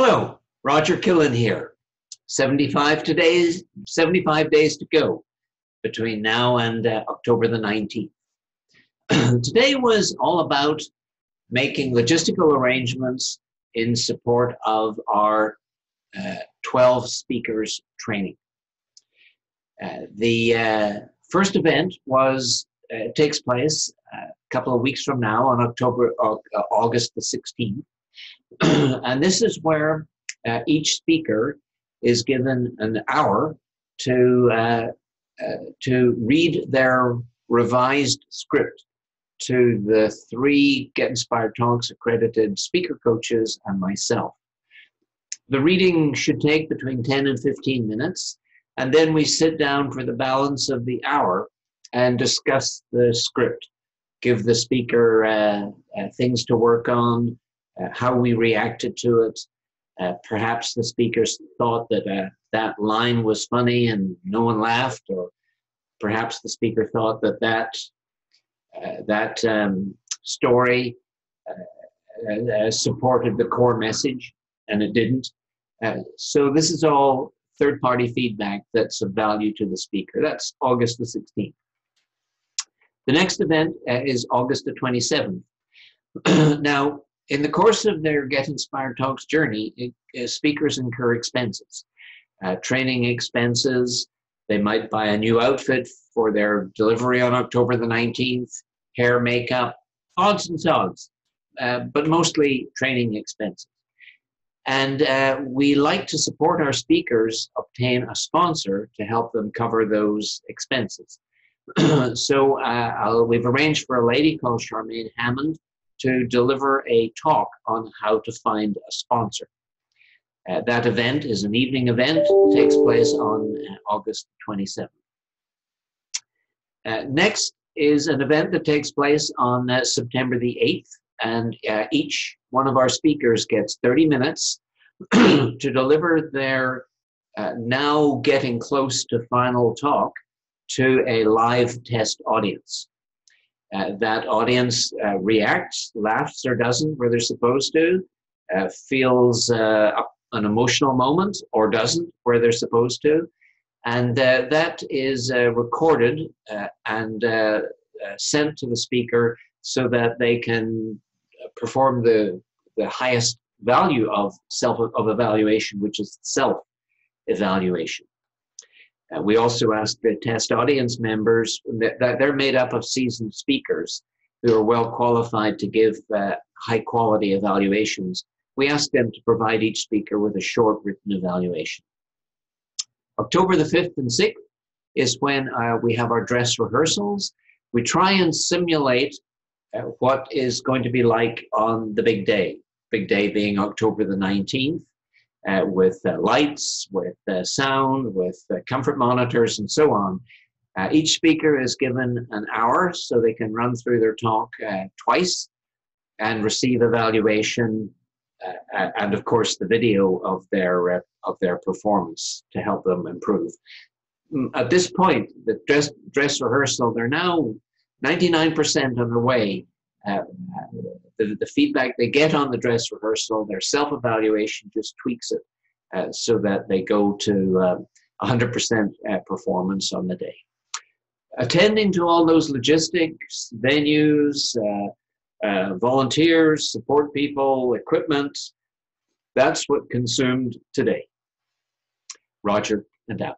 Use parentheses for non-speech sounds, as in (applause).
Hello, Roger Killen here. 75 days, 75 days to go between now and uh, October the 19th. (clears throat) Today was all about making logistical arrangements in support of our uh, 12 speakers training. Uh, the uh, first event was uh, takes place uh, a couple of weeks from now on October August the 16th (clears throat) and this is where uh, each speaker is given an hour to uh, uh, to read their revised script to the three Get Inspired Talks accredited speaker coaches and myself. The reading should take between 10 and 15 minutes, and then we sit down for the balance of the hour and discuss the script, give the speaker uh, uh, things to work on, uh, how we reacted to it. Uh, perhaps the speakers thought that uh, that line was funny and no one laughed, or perhaps the speaker thought that that uh, that um, story uh, uh, supported the core message and it didn't. so this is all third-party feedback that's of value to the speaker. That's August the 16th. The next event is August the 27th. (clears throat) now, in the course of their Get Inspired Talks journey, it, uh, speakers incur expenses, uh, training expenses. They might buy a new outfit for their delivery on October the 19th, hair, makeup, odds and sods, uh, but mostly training expenses. And uh, we like to support our speakers obtain a sponsor to help them cover those expenses. (clears throat) so uh, we've arranged for a lady called Charmaine Hammond to deliver a talk on how to find a sponsor. Uh, that event is an evening event, takes place on uh, August 27th. Uh, next is an event that takes place on uh, September the 8th, and uh, each one of our speakers gets 30 minutes (clears throat) to deliver their uh, now getting close to final talk to a live test audience. Uh, that audience uh, reacts, laughs or doesn't where they're supposed to, uh, feels uh, an emotional moment or doesn't where they're supposed to. And uh, that is recorded and sent to the speaker so that they can perform the, the highest value of self of evaluation, which is self evaluation. Uh, we also ask the test audience members that, that, they're made up of seasoned speakers who are well qualified to give uh, high quality evaluations. We ask them to provide each speaker with a short written evaluation. October the 5th and 6th is when uh, we have our dress rehearsals. We try and simulate uh, what is going to be like on the big day, big day being October the 19th uh, with uh, lights, with uh, sound, with uh, comfort monitors, and so on. Uh, each speaker is given an hour so they can run through their talk uh, twice and receive evaluation and, of course, the video of their of their performance to help them improve. Mm, at this point, the dress dress rehearsal they're now 99% on the way uh, the, the feedback they get on the dress rehearsal, their self evaluation just tweaks it uh, so that they go to uh, 100% uh, performance on the day. Attending to all those logistics, venues, uh, uh, volunteers, support people, equipment, that's what consumed today. Roger and out.